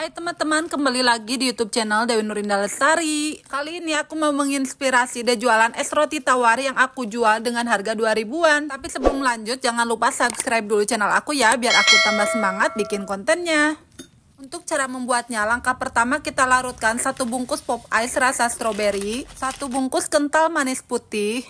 Hai teman-teman, kembali lagi di YouTube channel Dewi Nurinda Lestari. Kali ini aku mau menginspirasi deh jualan es roti tawar yang aku jual dengan harga 2000-an. Tapi sebelum lanjut, jangan lupa subscribe dulu channel aku ya, biar aku tambah semangat bikin kontennya. Untuk cara membuatnya, langkah pertama kita larutkan satu bungkus pop ice rasa stroberi, satu bungkus kental manis putih,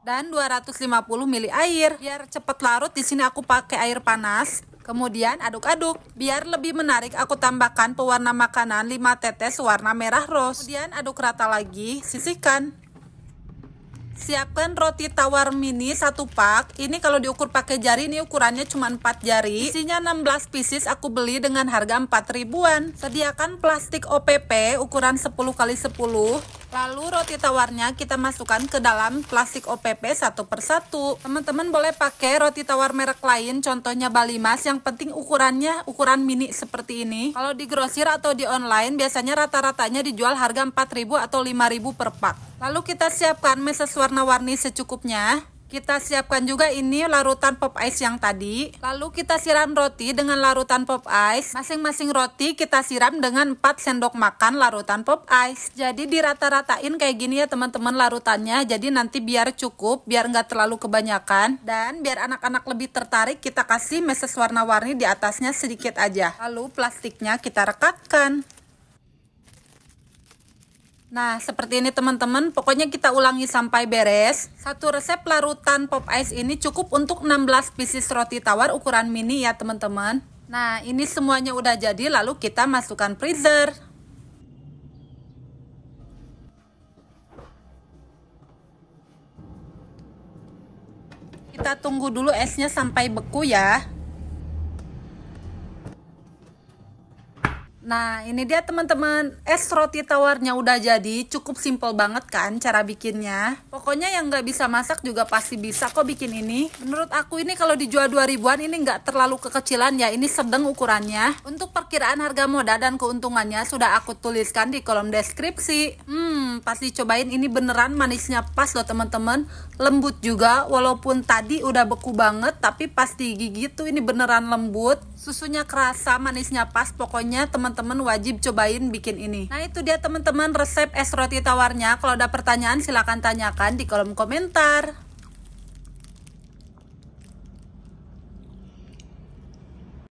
dan 250 ml air. Biar cepat larut, di sini aku pakai air panas. Kemudian aduk-aduk. Biar lebih menarik aku tambahkan pewarna makanan 5 tetes warna merah rose. Kemudian aduk rata lagi, sisihkan. Siapkan roti tawar mini satu pak. Ini kalau diukur pakai jari ini ukurannya cuma 4 jari. Isinya 16 pieces aku beli dengan harga 4 ribuan. Sediakan plastik OPP ukuran 10 x 10 Lalu roti tawarnya kita masukkan ke dalam plastik OPP satu persatu. Teman-teman boleh pakai roti tawar merek lain, contohnya Bali Mas. Yang penting ukurannya ukuran mini seperti ini. Kalau di grosir atau di online biasanya rata-ratanya dijual harga 4.000 atau 5.000 per pak. Lalu kita siapkan meses warna-warni secukupnya. Kita siapkan juga ini larutan pop ice yang tadi. Lalu kita siram roti dengan larutan pop ice. Masing-masing roti kita siram dengan 4 sendok makan larutan pop ice. Jadi dirata-ratain kayak gini ya teman-teman larutannya. Jadi nanti biar cukup, biar nggak terlalu kebanyakan. Dan biar anak-anak lebih tertarik kita kasih meses warna-warni di atasnya sedikit aja. Lalu plastiknya kita rekatkan. Nah, seperti ini teman-teman. Pokoknya kita ulangi sampai beres. Satu resep larutan pop ice ini cukup untuk 16 pieces roti tawar ukuran mini ya teman-teman. Nah, ini semuanya udah jadi. Lalu kita masukkan freezer. Kita tunggu dulu esnya sampai beku ya. Nah ini dia teman-teman. Es roti tawarnya udah jadi cukup simple banget kan cara bikinnya. Pokoknya yang nggak bisa masak juga pasti bisa kok bikin ini. Menurut aku ini kalau dijual 2000an ini nggak terlalu kekecilan ya. Ini sedang ukurannya. Untuk perkiraan harga modal dan keuntungannya sudah aku tuliskan di kolom deskripsi. Hmm pasti cobain ini beneran manisnya pas loh teman-teman Lembut juga walaupun tadi udah beku banget tapi pasti digigit tuh ini beneran lembut Susunya kerasa manisnya pas pokoknya teman teman-teman wajib cobain bikin ini. Nah itu dia teman-teman resep es roti tawarnya. Kalau ada pertanyaan silahkan tanyakan di kolom komentar.